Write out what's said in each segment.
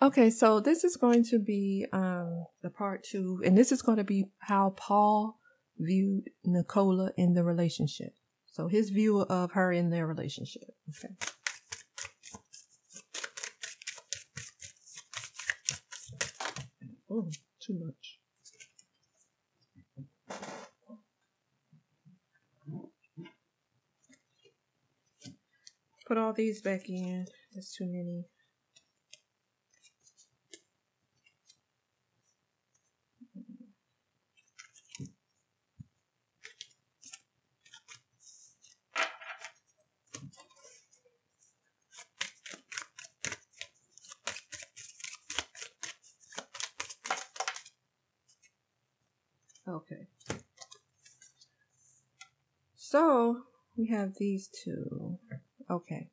Okay, so this is going to be um the part two, and this is going to be how Paul viewed Nicola in the relationship. So his view of her in their relationship. Okay. Oh, too much. Put all these back in. That's too many. Okay. So we have these two. Okay.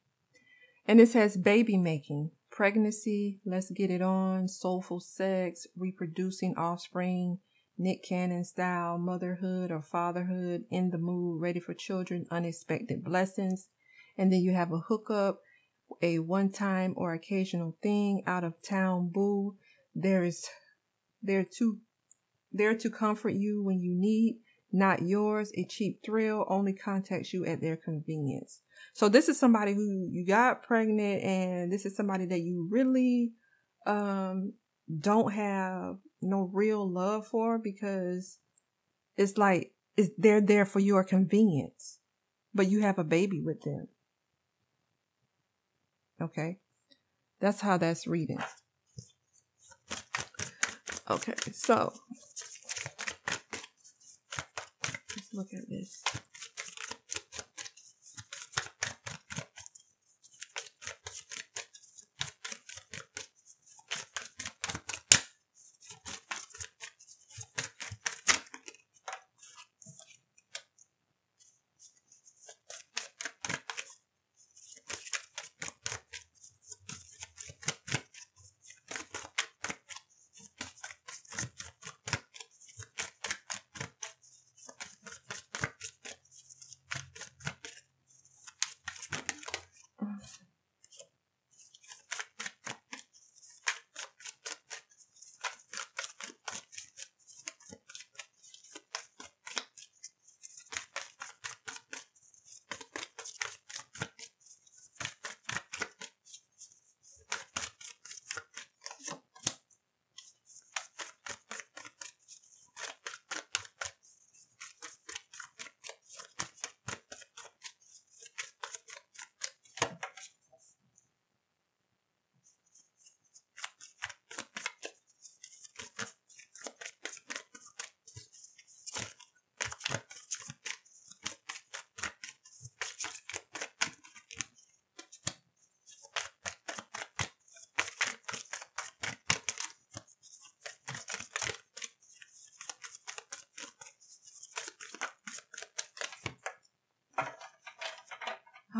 And this has baby making, pregnancy, let's get it on, soulful sex, reproducing offspring, Nick Cannon style, motherhood or fatherhood, in the mood, ready for children, unexpected blessings. And then you have a hookup, a one time or occasional thing, out of town boo. There is, there to, there to comfort you when you need, not yours, a cheap thrill, only contacts you at their convenience. So this is somebody who you got pregnant and this is somebody that you really um don't have no real love for because it's like it's they're there for your convenience. But you have a baby with them. Okay? That's how that's reading. Okay, so let's look at this.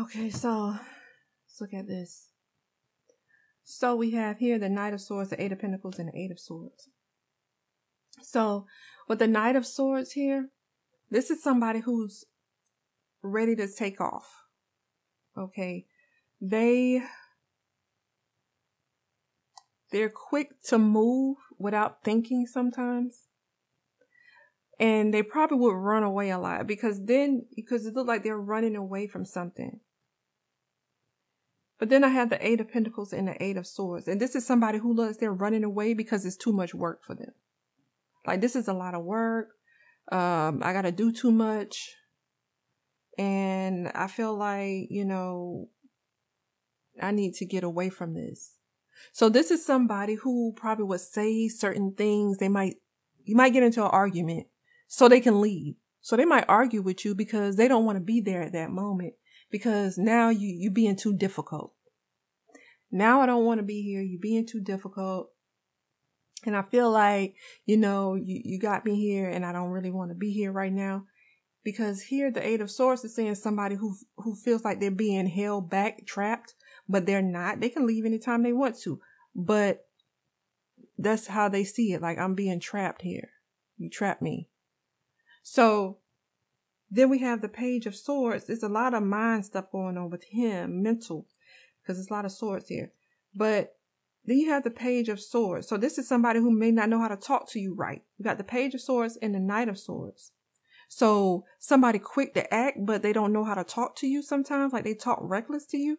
Okay, so let's look at this. So we have here the Knight of Swords, the Eight of Pentacles, and the Eight of Swords. So with the Knight of Swords here, this is somebody who's ready to take off. Okay. They they're quick to move without thinking sometimes. And they probably would run away a lot because then because it looked like they're running away from something. But then I have the Eight of Pentacles and the Eight of Swords. And this is somebody who looks they're running away because it's too much work for them. Like this is a lot of work. Um, I gotta do too much. And I feel like, you know, I need to get away from this. So this is somebody who probably would say certain things. They might, you might get into an argument so they can leave. So they might argue with you because they don't want to be there at that moment because now you you're being too difficult. Now I don't want to be here. You're being too difficult. And I feel like, you know, you, you got me here and I don't really want to be here right now. Because here the eight of swords is saying somebody who who feels like they're being held back, trapped, but they're not. They can leave anytime they want to. But that's how they see it. Like I'm being trapped here. You trap me. So then we have the page of swords. There's a lot of mind stuff going on with him, mental, because there's a lot of swords here. But then you have the page of swords. So this is somebody who may not know how to talk to you right. You got the page of swords and the knight of swords. So somebody quick to act, but they don't know how to talk to you sometimes. Like they talk reckless to you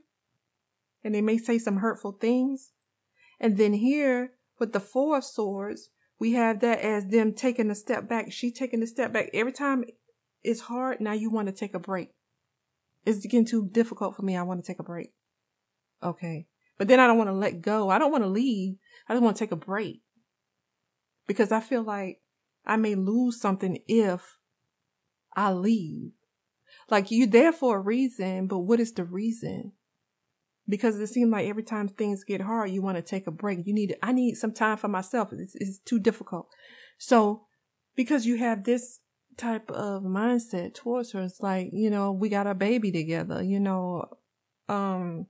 and they may say some hurtful things. And then here with the four of swords, we have that as them taking a step back. She taking a step back. Every time it's hard, now you want to take a break. It's getting too difficult for me. I want to take a break. Okay. But then I don't want to let go. I don't want to leave. I just want to take a break. Because I feel like I may lose something if I leave. Like you're there for a reason, but what is the reason? Because it seems like every time things get hard, you want to take a break. You need, I need some time for myself. It's, it's too difficult. So because you have this type of mindset towards her, it's like, you know, we got a baby together, you know, um,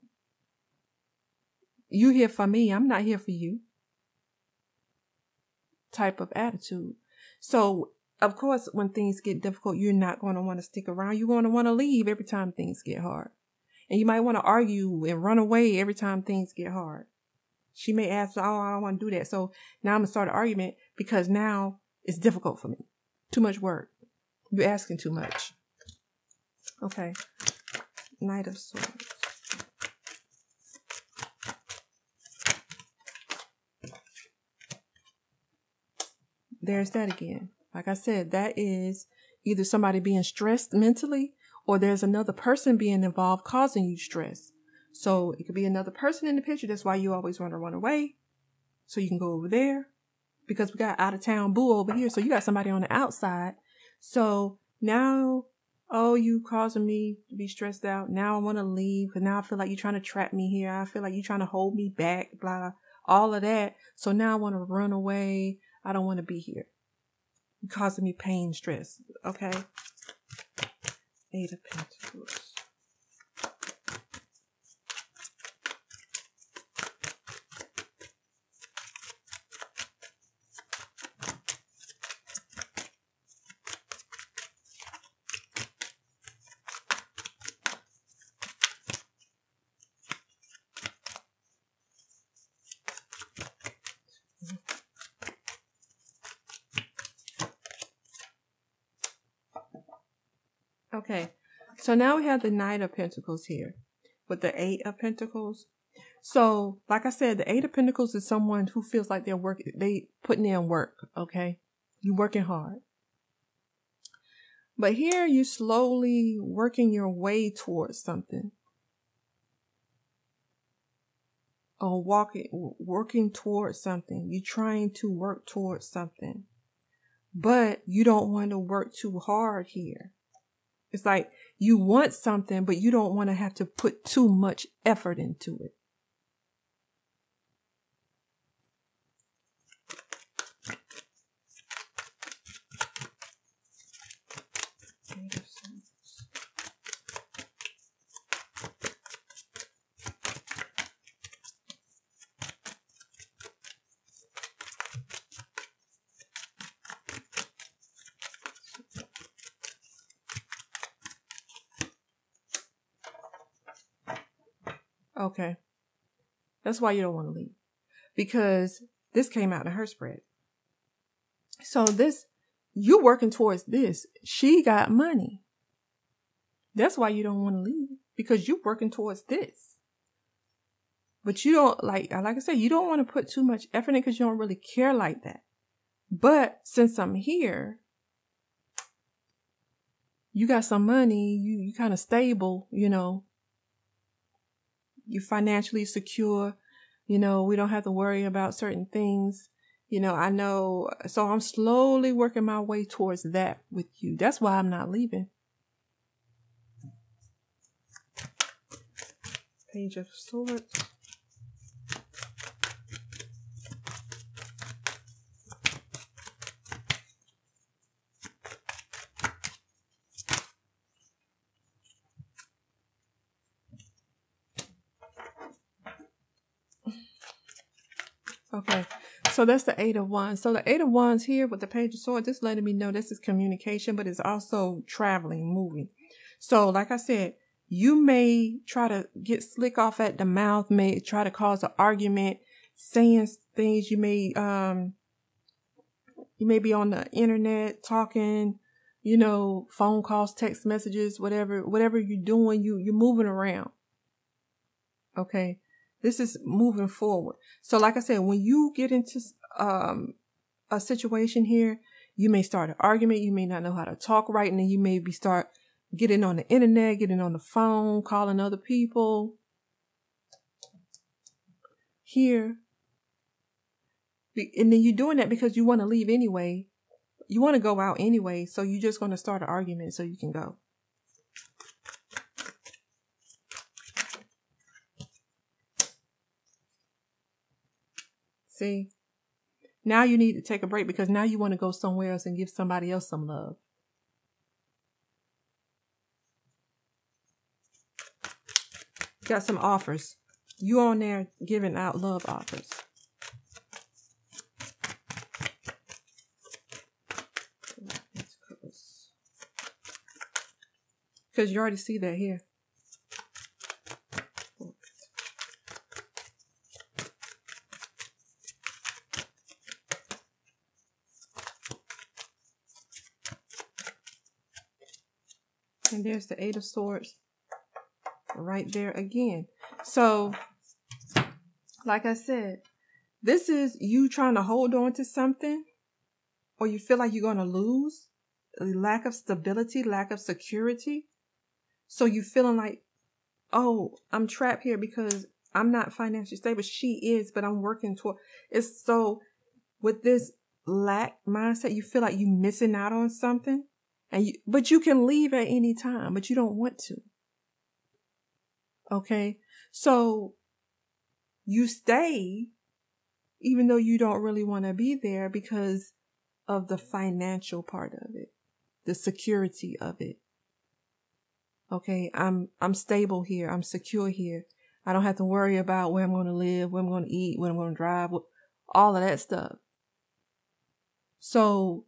you here for me, I'm not here for you. Type of attitude. So, of course, when things get difficult, you're not going to want to stick around. You're going to want to leave every time things get hard. And you might want to argue and run away every time things get hard. She may ask, Oh, I don't want to do that. So now I'm going to start an argument because now it's difficult for me. Too much work. You're asking too much. Okay. Knight of Swords. there's that again. Like I said, that is either somebody being stressed mentally or there's another person being involved causing you stress. So it could be another person in the picture. That's why you always want to run away. So you can go over there because we got out of town boo over here. So you got somebody on the outside. So now, oh, you causing me to be stressed out. Now I want to leave because now I feel like you're trying to trap me here. I feel like you're trying to hold me back, blah, all of that. So now I want to run away. I don't want to be here. You're causing me pain, stress. Okay? Eight of Pentacles. Okay, so now we have the Knight of Pentacles here with the Eight of Pentacles. So, like I said, the Eight of Pentacles is someone who feels like they're working, they putting in work. Okay, you working hard. But here you slowly working your way towards something. Or walking, working towards something. You're trying to work towards something. But you don't want to work too hard here. It's like you want something, but you don't want to have to put too much effort into it. Okay. That's why you don't want to leave. Because this came out in her spread. So this, you working towards this. She got money. That's why you don't want to leave. Because you're working towards this. But you don't like, uh, like I said, you don't want to put too much effort in because you don't really care like that. But since I'm here, you got some money, you you kind of stable, you know, you're financially secure. You know, we don't have to worry about certain things. You know, I know, so I'm slowly working my way towards that with you. That's why I'm not leaving. Page of Swords. Okay. So that's the eight of wands. So the eight of wands here with the page of swords, just letting me know this is communication, but it's also traveling, moving. So like I said, you may try to get slick off at the mouth, may try to cause an argument. saying things. You may, um, you may be on the internet talking, you know, phone calls, text messages, whatever, whatever you're doing, you, you're moving around. Okay. This is moving forward. So like I said, when you get into, um, a situation here, you may start an argument. You may not know how to talk right. And then you maybe start getting on the internet, getting on the phone, calling other people. Here. And then you're doing that because you want to leave anyway. You want to go out anyway. So you're just going to start an argument so you can go. See? Now you need to take a break because now you want to go somewhere else and give somebody else some love. Got some offers. You on there giving out love offers. Because you already see that here. And there's the Eight of Swords right there again. So, like I said, this is you trying to hold on to something or you feel like you're going to lose, lack of stability, lack of security. So you feeling like, oh, I'm trapped here because I'm not financially stable. She is, but I'm working toward it's so with this lack mindset, you feel like you're missing out on something. And you, but you can leave at any time, but you don't want to. Okay. So you stay even though you don't really want to be there because of the financial part of it, the security of it. Okay. I'm, I'm stable here. I'm secure here. I don't have to worry about where I'm going to live, where I'm going to eat, where I'm going to drive, all of that stuff. So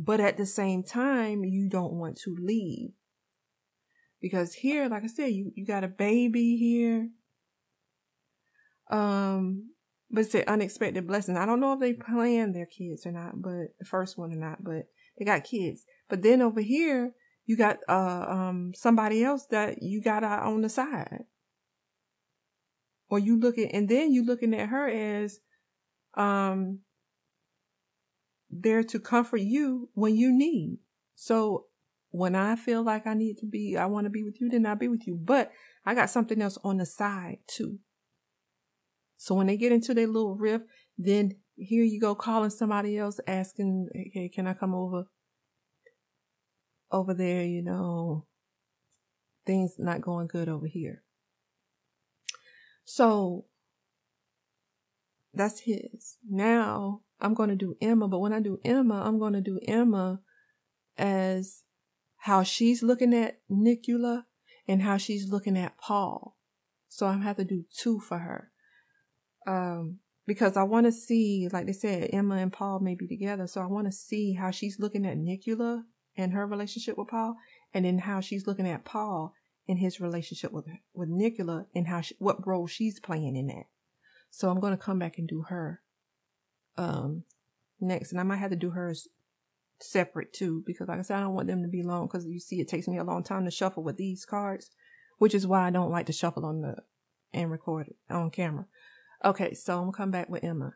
but at the same time, you don't want to leave. Because here, like I said, you, you got a baby here. Um, but it's an unexpected blessing. I don't know if they plan their kids or not, but the first one or not, but they got kids. But then over here, you got, uh, um, somebody else that you got on the side. Or you look at, and then you looking at her as, um, there to comfort you when you need. So when I feel like I need to be, I want to be with you, then I'll be with you. But I got something else on the side too. So when they get into their little rift, then here you go calling somebody else asking, hey, can I come over? Over there, you know, things not going good over here. So that's his. Now I'm going to do Emma, but when I do Emma, I'm going to do Emma as how she's looking at Nicola and how she's looking at Paul. So I'm have to do two for her. Um, because I want to see, like they said, Emma and Paul may be together. So I want to see how she's looking at Nicola and her relationship with Paul, and then how she's looking at Paul and his relationship with with Nicola and how she, what role she's playing in that. So I'm going to come back and do her um, next, and I might have to do hers separate too because, like I said, I don't want them to be long because you see, it takes me a long time to shuffle with these cards, which is why I don't like to shuffle on the and record it on camera. Okay, so I'm gonna come back with Emma.